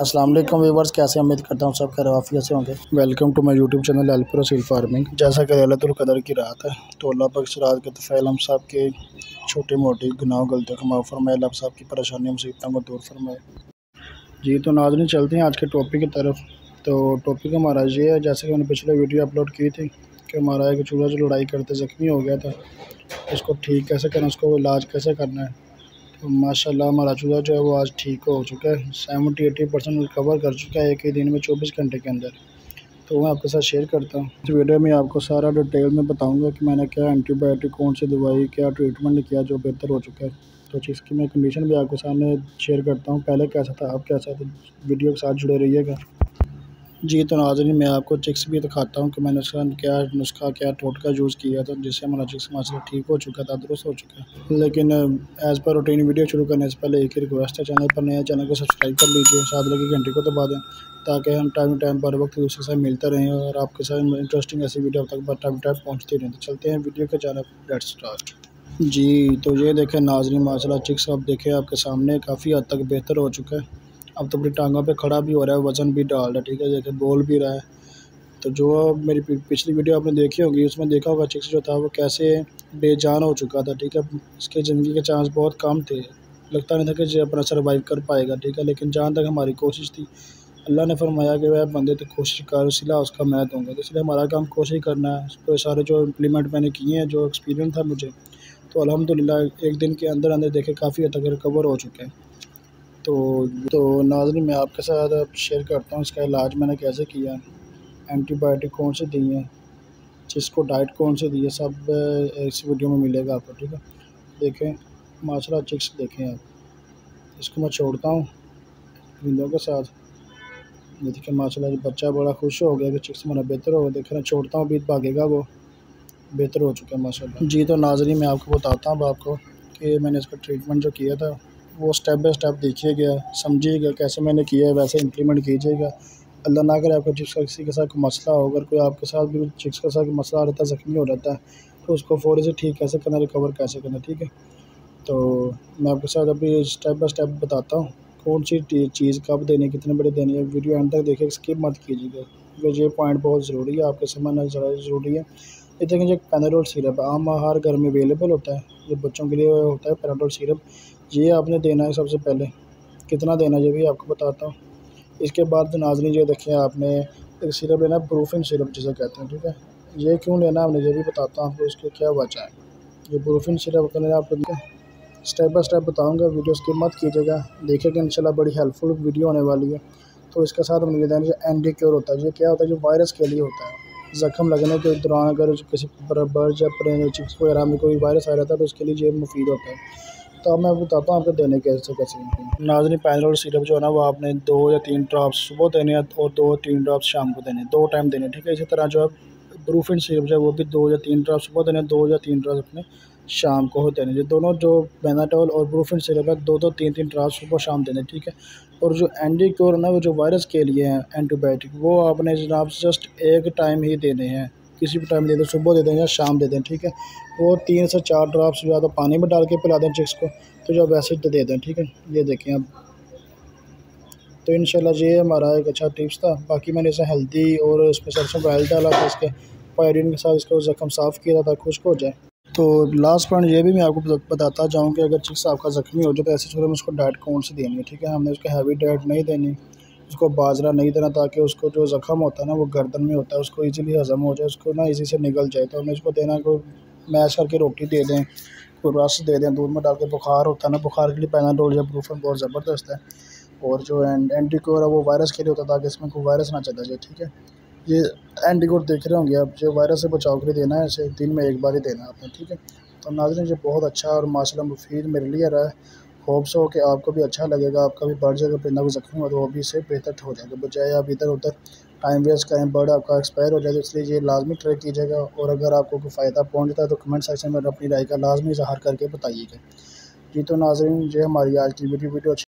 अस्सलाम वालेकुम व्यूवर्स कैसे उम्मीद करता हूँ सब खैर वाफियत से होंगे। Welcome to my YouTube channel एलपुर सील फ़ार्मिंग जैसा कि कदर की रात है तो अल्लाह पाक रात के तफ़ैल हम सब के छोटी मोटी गुनाह, गलतियों को माफ़ फरमाए। अल्लाह साहब की परेशानी मुसीबतों को दूर फरमाए। जी तो नाजनी चलते हैं, आज के टॉपिक की तरफ़। तो टॉपिक हमारा ये है, जैसे कि मैंने पिछले वीडियो अपलोड की थी, कि हमारा एक चूल्हा जो लड़ाई करते, ज़ख्मी हो गया था उसको ठीक कैसे करना उसको इलाज कैसे करना है? माशाल्लाह हमारा चूल्हा जो है वो आज ठीक हो चुका है। सेवेंटी एटी परसेंट रिकवर कर चुका है एक ही दिन में चौबीस घंटे के अंदर। तो मैं आपके साथ शेयर करता हूँ। इस वीडियो में आपको सारा डिटेल में बताऊँगा कि मैंने क्या एंटीबायोटिक कौन सी दवाई, क्या ट्रीटमेंट किया जो बेहतर हो चुका है। तो इसकी मैं कंडीशन भी आपके सामने शेयर करता हूँ, पहले कैसा था, अब कैसा था वीडियो के साथ जुड़े रहिएगा। जी तो नाजरीन, मैं आपको चिक्स भी दिखाता हूँ कि मैंने उसका क्या नुस्खा, क्या टोटका यूज़ किया था, जिससे हमारा चिक्स मसला ठीक हो चुका था दुरुस्त हो चुका है। लेकिन एज़ पर रूटीन वीडियो शुरू करने से पहले एक ही रिक्वेस्ट है, चैनल पर नया चैनल को सब्सक्राइब कर लीजिए, साथ लगे घंटे को दबा दें, ताकि हम टाइम टाइम पर वक्त दूसरे साथ मिलते रहें और आपके साथ इंटरेस्टिंग ऐसी वीडियो तक टाइम टाइम पहुँचती रहें। तो चलते हैं वीडियो के चैनल लेट स्टार्ट जी तो ये देखें, नाजरीन, माशाल्लाह चिक्स आप देखें आपके सामने काफ़ी हद तक बेहतर हो चुका है। अब तो अपनी टांगों पे खड़ा भी हो रहा है, वज़न भी डाल रहा है, ठीक है, जैसे बोल भी रहा है। तो जो मेरी पिछली वीडियो आपने देखी होगी, उसमें देखा होगा चिक्स जो था, वो कैसे बेजान हो चुका था, ठीक है। इसके ज़िंदगी के चांस बहुत कम थे। लगता नहीं था कि जो अपना सर्वाइव कर पाएगा, ठीक है, लेकिन जहाँ तक हमारी कोशिश थी। अल्लाह ने फरमाया कि वह बंदे तो कोशिश कर सिला उसका मैं दूँगा। तो इसलिए हमारा काम कोशिश करना है तो सारे जो इम्प्लीमेंट मैंने किए हैं, जो एक्सपीरियंस था मुझे तो अलहमदिल्ला एक दिन के अंदर अंदर देखे काफ़ी हद तक रिकवर हो चुके हैं। तो तो नाजरीन, मैं आपके साथ शेयर करता हूँ इसका इलाज मैंने कैसे किया। एंटीबायोटिक कौन से दी हैं? जिसको डाइट कौन से दी है सब इस वीडियो में मिलेगा आपको, ठीक है? देखें माशा चिक्स देखें आप। इसको मैं छोड़ता हूँ परिंदों के साथ। देखिए माशा बच्चा बड़ा खुश हो गया कि चिक्स मेरा बेहतर हो गया। देखे, मैं छोड़ता हूँ, बीत भागेगा वो। बेहतर हो चुका है माशा जी तो नाजरी मैं आपको बताता हूँ आपको कि मैंने इसका ट्रीटमेंट जो किया था वो स्टेप बाय स्टेप देखिएगा, समझिएगा, कैसे मैंने किया है, वैसे इम्प्लीमेंट कीजिएगा। अल्लाह ना करे आपका जिसका किसी के साथ कोई मसला हो, अगर कोई आपके साथ भी चिक्स के साथ मसला आ रहता है ज़ख्मी हो रहता है तो उसको फ़ौरी से ठीक कैसे करना रिकवर कैसे करना, ठीक है? तो मैं आपके साथ अभी स्टेप बाय स्टेप बताता हूँ, कौन सी चीज़ कब देनी, कितने बड़े देनी है वीडियो एंड तक देखिए स्किप मत कीजिएगा। क्योंकि ये पॉइंट बहुत ज़रूरी है, आपके समझना ज़रूरी है। ये देखें जो पेनाडोल सिरप आम हर घर में अवेलेबल होता है, ये बच्चों के लिए होता है पेनाडोल सिरप ये आपने देना है सबसे पहले। कितना देना है ये भी आपको बताता हूँ। इसके बाद नाजनी ये देखें आपने एक सिरप लेना है प्रूफिन सिरप जिसे कहते हैं, ठीक है? ये क्यों लेना हमने ये भी बताता हूँ आपको इसके क्या वजह है। ये प्रूफिन सिरप करने आपको स्टेप बाय स्टेप बताऊँगा वीडियो स्किप मत कीजिएगा। देखिएगा इंशाल्लाह बड़ी हेल्पफुल वीडियो होने वाली है। तो इसके साथ हम लेते हैं जो एंटी क्योर होता है, ये क्या होता है? जो वायरस के लिए होता है। ज़ख्म लगने के दौरान अगर किसी बर्ड या चिक्स वगैरह में कोई वायरस आ जाता है तो उसके लिए ये मुफीद होता है। तो मैं बताता हूँ आपको देने कैसे कैसे नाजनी पैनल और सिरप जो है ना, वो आपने दो या तीन ड्रॉप्स सुबह देने और दो तीन ड्रॉप्स शाम को देने दो टाइम देने ठीक है? इसी तरह जो है, ब्रूफिन सिरप जो है, वो भी दो या तीन ड्रॉप सुबह देने दो या तीन ड्रॉप अपने शाम को देने जो दोनों जो बेनाटोल और ब्रूफिन सिरप है, दो दो तीन तीन ड्रॉप सुबह शाम देने ठीक है? और जो एंटी क्योर ना वो जो वायरस के लिए हैं एंटीबायोटिक वो आपने जनाब जस्ट एक टाइम ही देने हैं। किसी भी टाइम दे दें, सुबह दे दें या शाम दे दें, ठीक है? वो तीन से चार ड्रॉप्स जो ज़्यादा पानी में डाल के पिला दें चिक्स को तो जब वैसे तो दे दें, ठीक है? ये देखें आप तो इन ये हमारा एक अच्छा टिप्स था। बाकी मैंने इसे हेल्दी और इसमें सरसों का ऑयल डाला था इसके। पायरिन के साथ इसका ज़ख्म साफ़ किया था खुश्क हो जाए। तो लास्ट पॉइंट ये भी मैं आपको बताता जाऊँ कि अगर चिक्स आपका ज़ख्मी हो जाए तो ऐसे सूरत में उसको डाइट कौन सी देनी है, ठीक है? हमने उसको हैवी डाइट नहीं देनी। उसको बाजरा नहीं देना ताकि उसको जो ज़ख़म होता है ना, वो गर्दन में होता है, उसको ईजिली हज़म हो जाए, उसको ना इजी से निकल जाए। तो हमें उसको देना को मैश करके रोटी दे दें, कोई रस दे दें, दूध में डाल के, बुखार होता है ना, बुखार के लिए पैनाडोल या ब्रूफन बहुत ज़बरदस्त है। और जो एंटीकोर है, वो वायरस के लिए होता ताकि इसमें कोई वायरस ना चला जाए, ठीक है? ये एंटीकोर देख रहे होंगे आप, जो वायरस से बचाव के लिए देना है, इसे दिन में एक बार ही देना है आपने, ठीक है? तो नाजरन, ये बहुत अच्छा और माशा मुफीद मेरे लिए रहा है। होप्स हो कि आपको भी अच्छा लगेगा, आपका भी बर्ड जाएगा परिंदा को जख्मी हो तो वो भी इससे बेहतर हो जाएगा। बजाय आप इधर उधर टाइम वेस्ट करें बर्ड आपका एक्सपायर हो जाए तो इसलिए ये लाजमी ट्राई कीजिएगा और अगर आपको कोई फ़ायदा पहुँचता है तो कमेंट सेक्शन में अपनी राय का लाजमी इजहार करके बताइएगा। जी तो नाजरीन, ये हमारी आज की वीडियो वीडियो